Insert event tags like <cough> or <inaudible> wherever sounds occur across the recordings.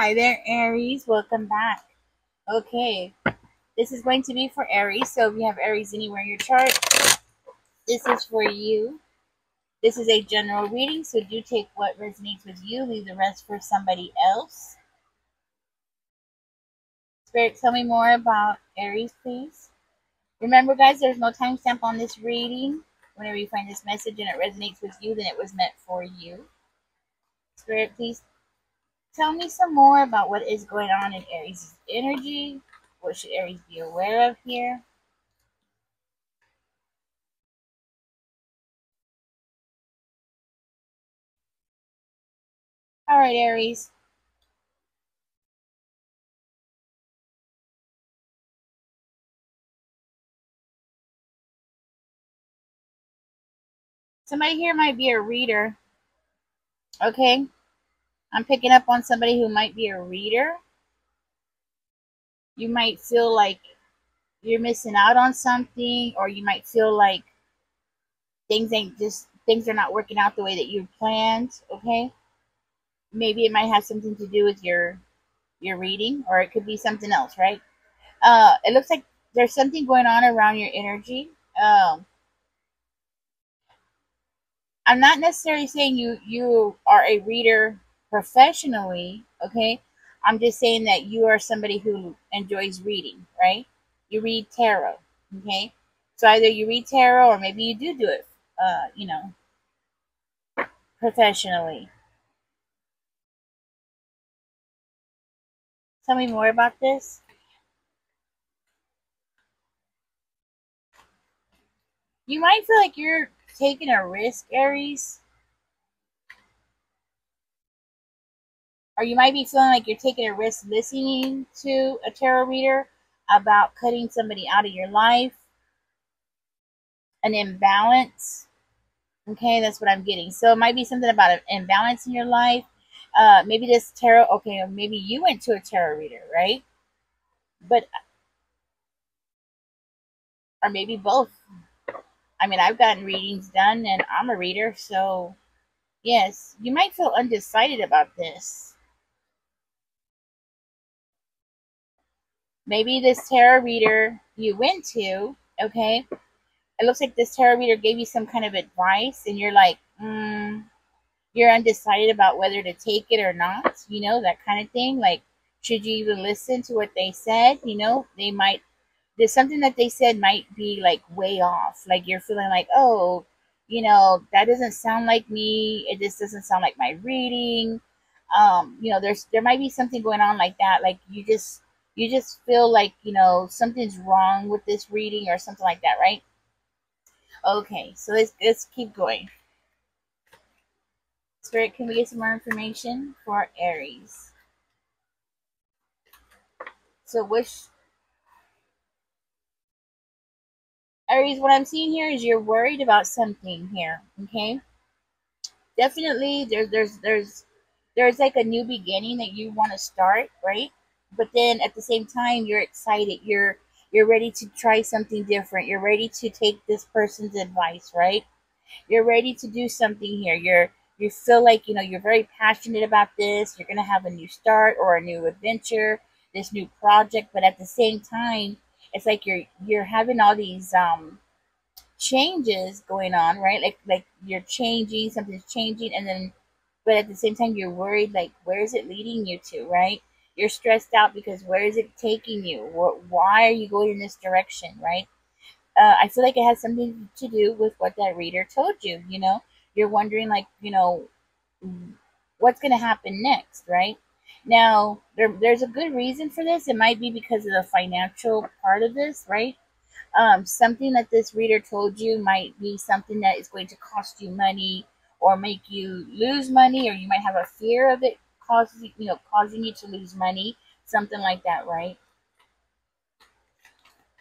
Hi there, Aries. Welcome back. Okay, this is going to be for Aries. So if you have Aries anywhere in your chart, this is for you. This is a general reading, so do take what resonates with you. Leave the rest for somebody else. Spirit, tell me more about Aries, please. Remember, guys, there's no timestamp on this reading. Whenever you find this message and it resonates with you, then it was meant for you. Spirit, please tell me some more about what is going on in Aries' energy. What should Aries be aware of here? All right, Aries. Somebody here might be a reader. Okay. I'm picking up on somebody who might be a reader. You might feel like you're missing out on something, or you might feel like things ain't just things are not working out the way that you planned. Okay. Maybe it might have something to do with your your reading, or it could be something else, right? Uh, it looks like there's something going on around your energy. Um, I'm not necessarily saying you you are a reader professionally, okay? I'm just saying that you are somebody who enjoys reading, right? You read tarot, okay? So either you read tarot or maybe you do do it, uh, you know, professionally. Tell me more about this. You might feel like you're taking a risk, Aries. Or you might be feeling like you're taking a risk listening to a tarot reader about cutting somebody out of your life, an imbalance. Okay, that's what I'm getting. So it might be something about an imbalance in your life. Uh, maybe this tarot, okay, maybe you went to a tarot reader, right? But, or maybe both. I mean, I've gotten readings done and I'm a reader, so yes, you might feel undecided about this maybe this tarot reader you went to, okay, it looks like this tarot reader gave you some kind of advice and you're like, mm, you're undecided about whether to take it or not, you know, that kind of thing. Like, should you even listen to what they said? You know, they might, there's something that they said might be like way off. Like, you're feeling like, oh, you know, that doesn't sound like me. It just doesn't sound like my reading. Um, you know, there's, there might be something going on like that. Like, you just, you just feel like, you know, something's wrong with this reading or something like that, right? Okay, so let's, let's keep going. Spirit, can we get some more information for Aries? So which Aries, what I'm seeing here is you're worried about something here, okay? Definitely there's there's there's there's like a new beginning that you want to start, right? But then at the same time you're excited. You're you're ready to try something different. You're ready to take this person's advice right? You're ready to do something here. You're you feel like you know you're very passionate about this. You're going to have a new start or a new adventure this new project. But at the same time it's like you're you're having all these um changes going on right? Like like you're changing something's changing and then but at the same time you're worried like where is it leading you to right you're stressed out because where is it taking you? Why are you going in this direction, right? Uh, I feel like it has something to do with what that reader told you. You know, you're wondering, like, you know, what's going to happen next, right? Now, there, there's a good reason for this. It might be because of the financial part of this, right? Um, something that this reader told you might be something that is going to cost you money or make you lose money, or you might have a fear of it causes you know causing you to lose money, something like that, right?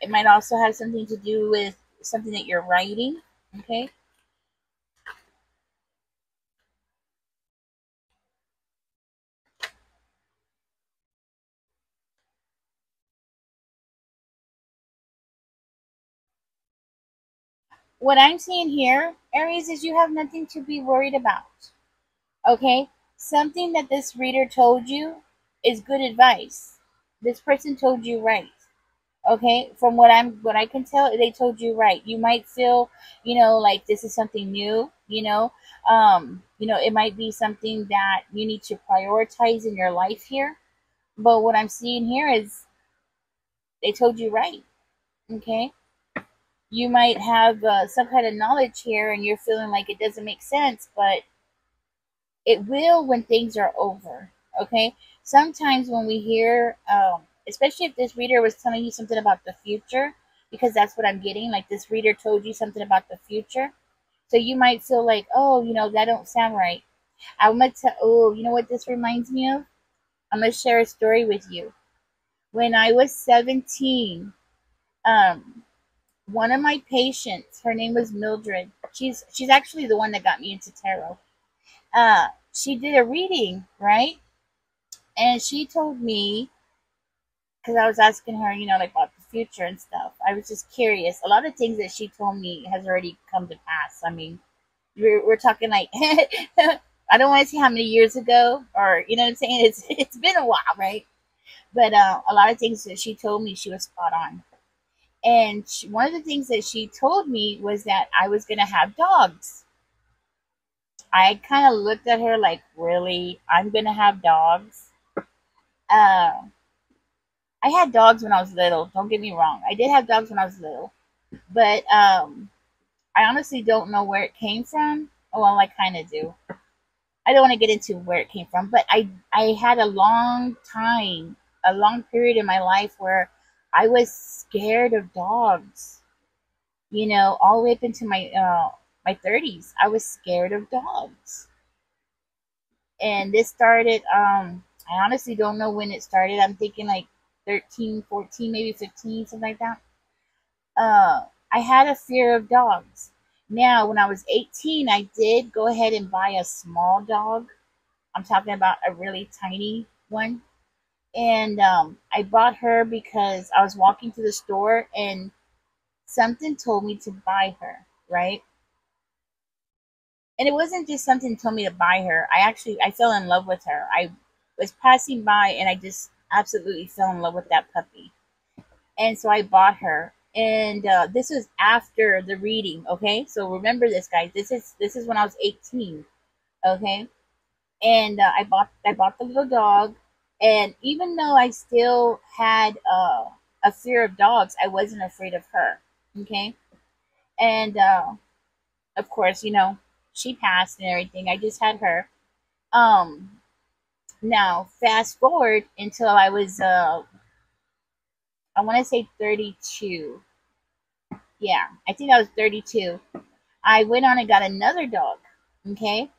It might also have something to do with something that you're writing, okay? What I'm seeing here, Aries, is you have nothing to be worried about. Okay? Something that this reader told you is good advice. This person told you right. Okay, from what I'm what I can tell, they told you right. You might feel, you know, like this is something new, you know. Um, you know, it might be something that you need to prioritize in your life here. But what I'm seeing here is they told you right. Okay. You might have uh, some kind of knowledge here and you're feeling like it doesn't make sense, but it will when things are over. Okay. Sometimes when we hear, um, especially if this reader was telling you something about the future, because that's what I'm getting. Like this reader told you something about the future. So you might feel like, oh, you know, that don't sound right. I'm gonna tell. Oh, you know what this reminds me of? I'm gonna share a story with you. When I was 17, um, one of my patients, her name was Mildred. She's she's actually the one that got me into tarot. Uh, she did a reading, right? And she told me because I was asking her, you know, like about the future and stuff. I was just curious. A lot of things that she told me has already come to pass. I mean, we're, we're talking like <laughs> I don't want to say how many years ago, or you know what I'm saying. It's <laughs> it's been a while, right? But uh, a lot of things that she told me, she was spot on. And she, one of the things that she told me was that I was gonna have dogs. I kind of looked at her like, really? I'm gonna have dogs? Uh, I had dogs when I was little. Don't get me wrong. I did have dogs when I was little, but um, I honestly don't know where it came from. Oh, well, I kind of do. I don't want to get into where it came from, but I I had a long time, a long period in my life where I was scared of dogs. You know, all the way up into my uh, my thirties, I was scared of dogs. And this started. Um, I honestly don't know when it started. I'm thinking like 13, 14, maybe 15, something like that. Uh, I had a fear of dogs. Now, when I was 18, I did go ahead and buy a small dog. I'm talking about a really tiny one. And um, I bought her because I was walking to the store and something told me to buy her, right? And it wasn't just something told me to buy her. I actually I fell in love with her. I was passing by and I just absolutely fell in love with that puppy. And so I bought her and uh, this was after the reading okay so remember this guys this is this is when i was 18 okay and uh, i bought i bought the little dog and even though i still had uh, a fear of dogs i wasn't afraid of her okay and uh, of course you know she passed and everything i just had her um now fast forward until i was uh I want to say 32 yeah, I think I was 32. I went on and got another dog. Okay.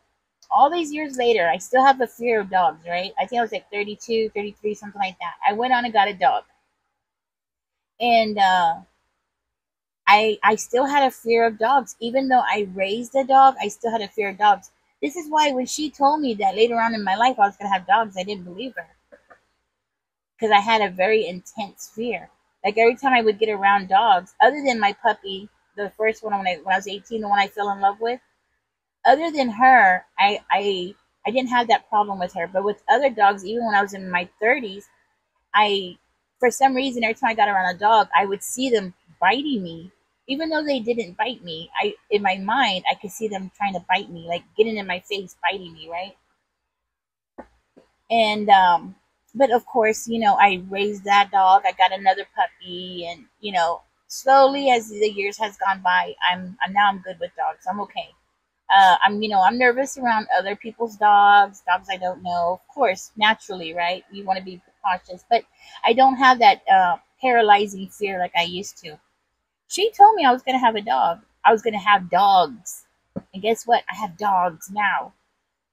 All these years later, I still have a fear of dogs, right? I think I was like 32, 33, something like that. I went on and got a dog. And uh, I I still had a fear of dogs. Even though I raised a dog, I still had a fear of dogs. This is why when she told me that later on in my life I was going to have dogs, I didn't believe her. Because I had a very intense fear. Like every time I would get around dogs, other than my puppy, the first one when I when I was 18, the one I fell in love with, other than her, I I I didn't have that problem with her. But with other dogs, even when I was in my 30s, I for some reason every time I got around a dog, I would see them biting me. Even though they didn't bite me, I in my mind I could see them trying to bite me, like getting in my face, biting me, right? And um but of course, you know, I raised that dog. I got another puppy, and you know, slowly as the years has gone by, I'm, I'm now I'm good with dogs. I'm okay. Uh, I'm you know I'm nervous around other people's dogs, dogs I don't know. Of course, naturally, right? You want to be cautious, but I don't have that uh, paralyzing fear like I used to. She told me I was gonna have a dog. I was gonna have dogs, and guess what? I have dogs now.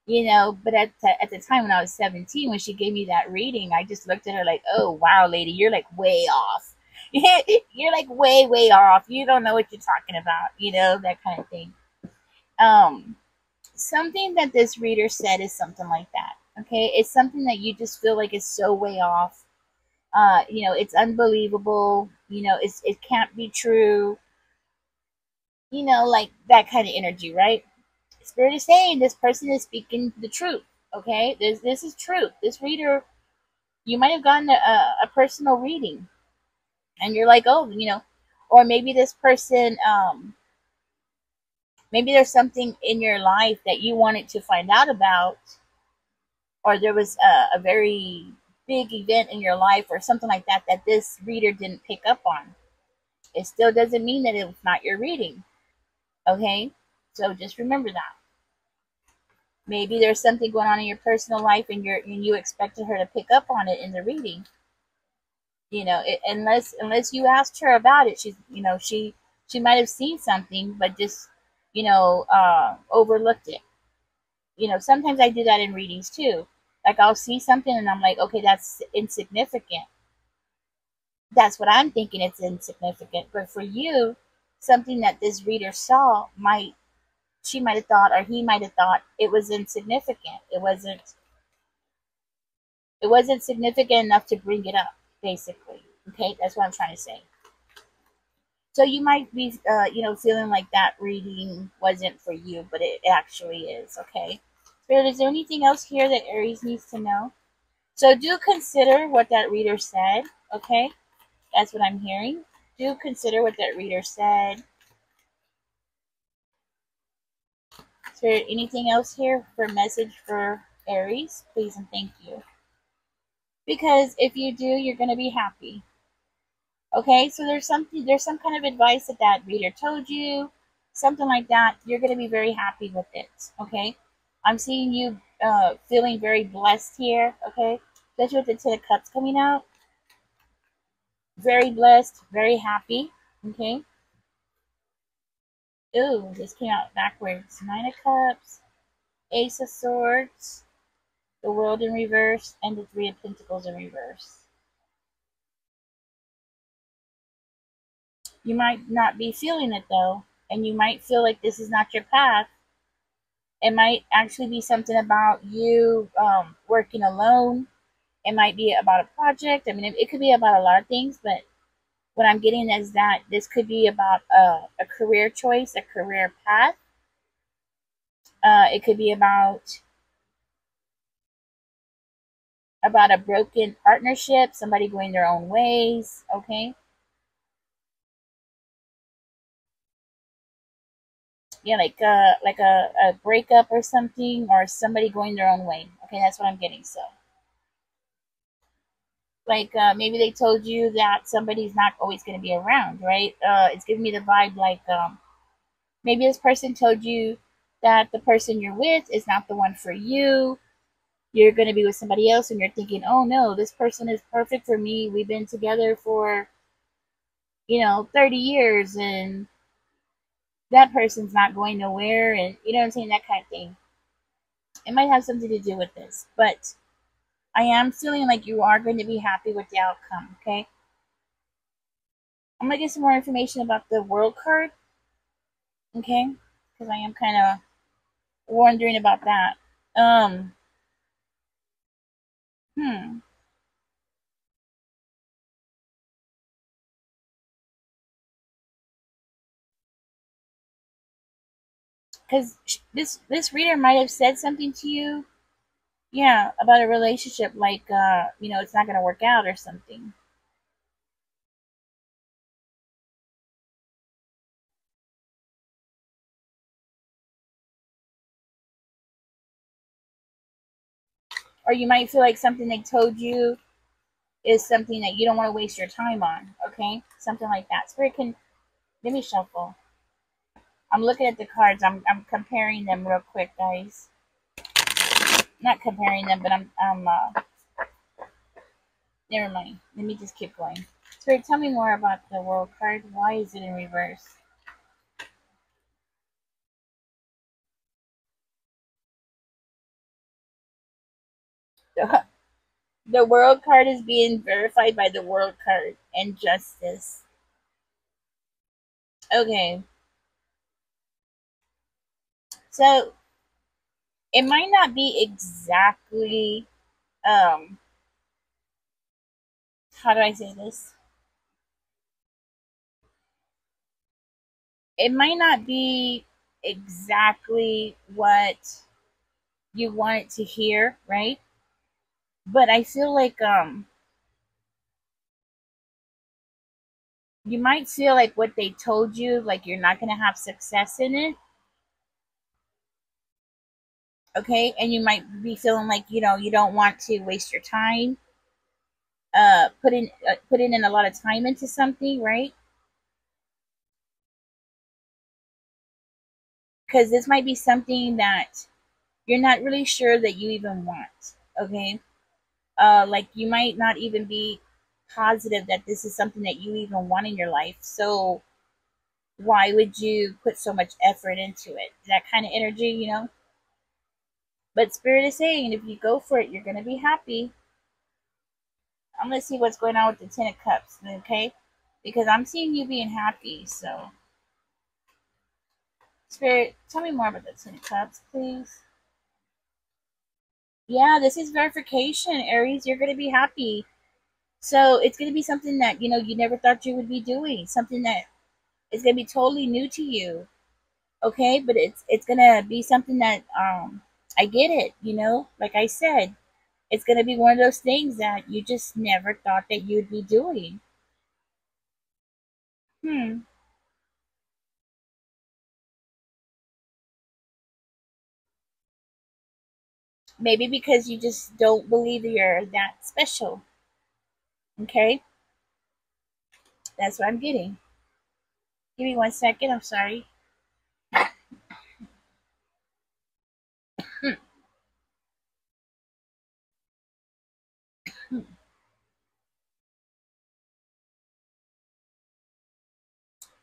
You know but at the, at the time when i was 17 when she gave me that reading i just looked at her like oh wow lady you're like way off. <laughs> You're like way way off. You don't know what you're talking about you know that kind of thing. Um something that this reader said is something like that okay? It's something that you just feel like is so way off. Uh you know it's unbelievable you know it's it can't be true you know like that kind of energy right Spirit is saying this person is speaking the truth. Okay, this this is truth. This reader You might have gotten a, a personal reading and you're like, oh, you know, or maybe this person, um, maybe there's something in your life that you wanted to find out about, or there was a, a very big event in your life or something like that that this reader didn't pick up on. It still doesn't mean that it's not your reading. Okay? So just remember that. Maybe there's something going on in your personal life and you're and you expected her to pick up on it in the reading. You know, it, unless unless you asked her about it, she's you know, she she might have seen something but just, you know, uh, overlooked it. You know, sometimes I do that in readings too. Like I'll see something and I'm like, okay, that's insignificant. That's what I'm thinking it's insignificant. But for you, something that this reader saw might she might have thought or he might have thought it was insignificant. It wasn't it wasn't significant enough to bring it up, basically. Okay, that's what I'm trying to say. So you might be, uh, you know, feeling like that reading wasn't for you, but it actually is. Okay. Is there anything else here that Aries needs to know? So do consider what that reader said. Okay, that's what I'm hearing. Do consider what that reader said. Is there anything else here for message for Aries? Please and thank you. Because if you do, you're going to be happy. Okay, so there's something, there's some kind of advice that that reader told you, something like that. You're going to be very happy with it. Okay, I'm seeing you uh, feeling very blessed here. Okay, especially with the Ten of Cups coming out. Very blessed, very happy. Okay. Ooh, this came out backwards. Nine of Cups, Ace of Swords, the World in reverse, and the Three of Pentacles in reverse. You might not be feeling it though, and you might feel like this is not your path. It might actually be something about you um, working alone. It might be about a project. I mean, it, it could be about a lot of things, but what I'm getting is that this could be about a, a career choice, a career path. Uh, it could be about about a broken partnership, somebody going their own ways, okay? Yeah, like a like a, a breakup or something or somebody going their own way. Okay, that's what I'm getting, so like uh, maybe they told you that somebody's not always going to be around, right? Uh, it's giving me the vibe like um, maybe this person told you that the person you're with is not the one for you. You're going to be with somebody else, and you're thinking, oh no, this person is perfect for me. We've been together for, you know, 30 years, and that person's not going nowhere, and you know what I'm saying? That kind of thing. It might have something to do with this, but I am feeling like you are going to be happy with the outcome, okay? I'm to get some more information about the world card, okay? Because I am kind of wondering about that. Um, hmm. Because this this reader might have said something to you yeah, about a relationship, like, uh, you know, it's not going to work out or something. Or you might feel like something they told you is something that you don't want to waste your time on, okay? Something like that. Spirit can, let me shuffle. I'm looking at the cards. I'm, I'm comparing them real quick, guys not comparing them, but I'm, I'm, uh, never mind. Let me just keep going. Spirit, tell me more about the world card. Why is it in reverse? The, <laughs> the world card is being verified by the world card and justice. Okay. So it might not be exactly um how do I say this? It might not be exactly what you want it to hear, right? but I feel like um you might feel like what they told you, like you're not gonna have success in it. Okay, and you might be feeling like you know you don't want to waste your time, uh, putting in uh, put in a lot of time into something, right? Because this might be something that you're not really sure that you even want. Okay, uh, like you might not even be positive that this is something that you even want in your life. So why would you put so much effort into it? That kind of energy, you know? But Spirit is saying if you go for it, you're going to be happy. I'm going to see what's going on with the Ten of Cups, okay? Because I'm seeing you being happy, so. Spirit, tell me more about the Ten of Cups, please. Yeah, this is verification, Aries. You're going to be happy. So it's going to be something that, you know, you never thought you would be doing. Something that is going to be totally new to you. Okay? But it's it's going to be something that um I get it, you know? Like I said, it's going to be one of those things that you just never thought that you'd be doing. Hmm. Maybe because you just don't believe you're that special. Okay? That's what I'm getting. Give me one second. I'm sorry.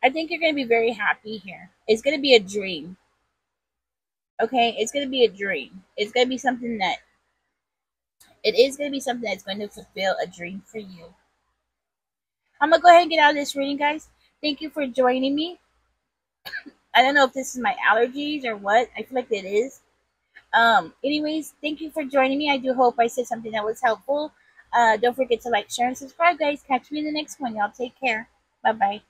I think you're going to be very happy here. It's going to be a dream. Okay? It's going to be a dream. It's going to be something that it is going to be something that's going to fulfill a dream for you. I'm going to go ahead and get out of this reading, guys. Thank you for joining me. <coughs> I don't know if this is my allergies or what. I feel like it is. Um, anyways, thank you for joining me. I do hope I said something that was helpful. Uh, don't forget to like, share, and subscribe, guys. Catch me in the next one. Y'all take care. Bye bye.